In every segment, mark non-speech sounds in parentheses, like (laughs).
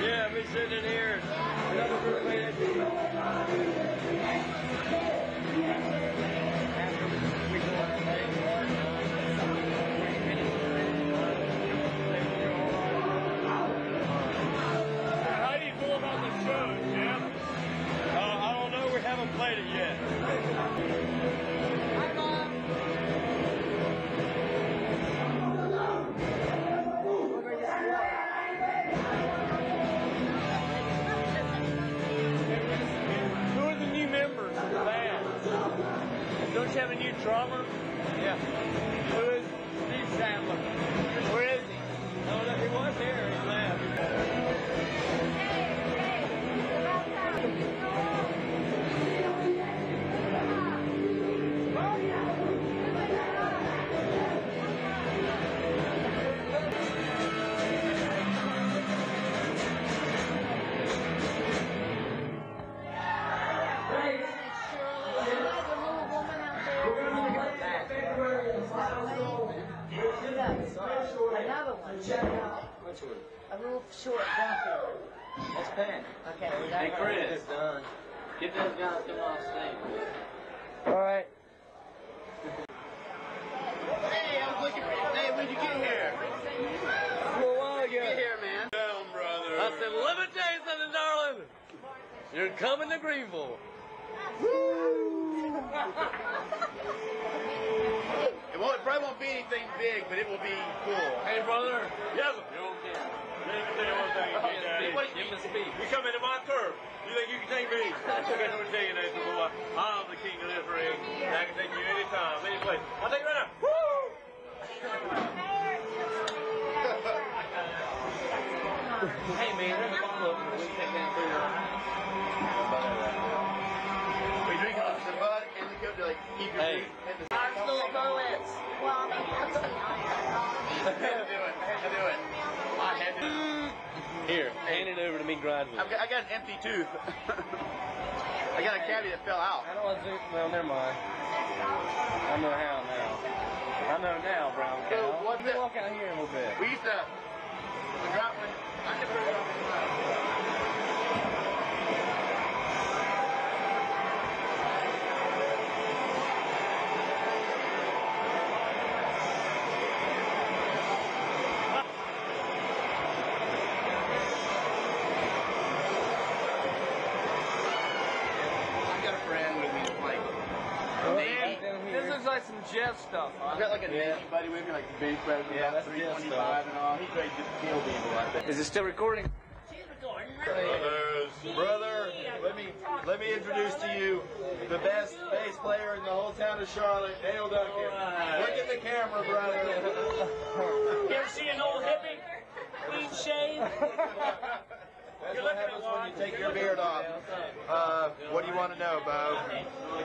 Yeah, we sitting in here. Another group drummer? Little short dumpy. That's Pat. Okay, we got Hey, it. Chris. done. Get those guys come off stage. All right. Hey, I was looking for you. Hey, when'd you get here? A little while ago. Get here, man. Down, brother. I said, let me tell you something, darling. You're coming to Greenville. (laughs) It, won't, it probably won't be anything big, but it will be cool. Hey, brother. Yes. You okay? Let me tell you one thing, Big Daddy. What, give him a speech. You come into my turf. You think you can take me? (laughs) I got to tell you, Nathan, boy. I'm the king of this ring. And I can take you anytime, any place. I'll take you right now. Woo! Hey, man, there's a bottle opener. We take that through your... We drink it off the bud and the cup to like keep your Hey. feet at the Our little bullets. Well, maybe that's I had to do it. I had to do it. I had to. Here, hand it over to me gradually. I've got, I got an empty tooth. (laughs) I got a cavity that fell out. I don't want to well, never mind. I know how now. I know now, brown So, what's Let me walk out here a little bit. We used to. We dropped when I never looks like some Jeff stuff, I've got like a Navy buddy with me, like the base president, Yeah, that's Jeff 325 and all. He's ready to just kill people like that. Is it still recording? She's recording. Brothers, brother, let me let me introduce to you the best bass player in the whole town of Charlotte, Dale Duncan. Look at the camera, brother. You ever see an old hippie? Clean shave? (laughs) That's what happens when you take your beard off. Uh, what do you want to know, Bo?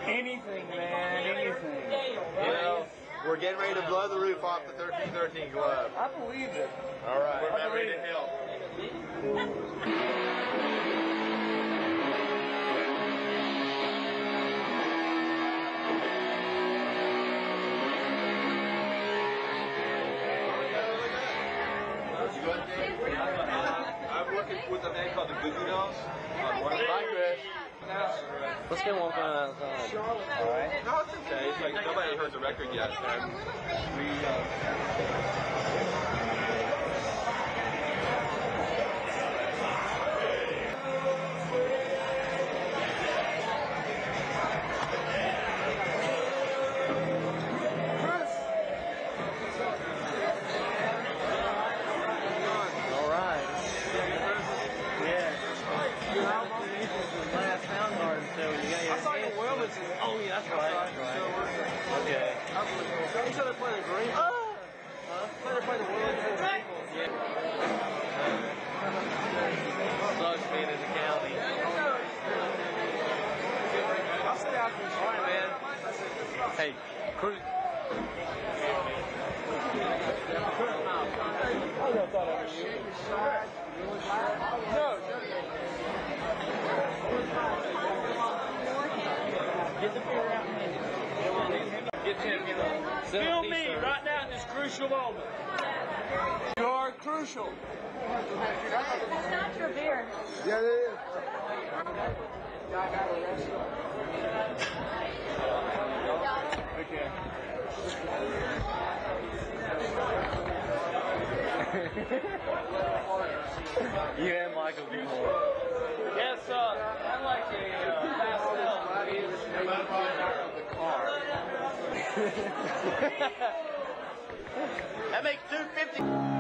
Anything, man, anything. Well, we're getting ready to blow the roof off the 1313 Club. I believe it. All right. We're about ready to help. I'm working with a man called the Goo Goo Dolls. on one of the- Bye, Chris. Let's go walk on outside. All right. No, it's okay. It's like nobody heard the record yet. man. We, uh, Film me right now in this crucial moment. You are crucial. That's not your beer. Yeah, it is. Okay. (laughs) you and Michael get more. Yes, uh, I'd like a uh, pastel, please that makes 250.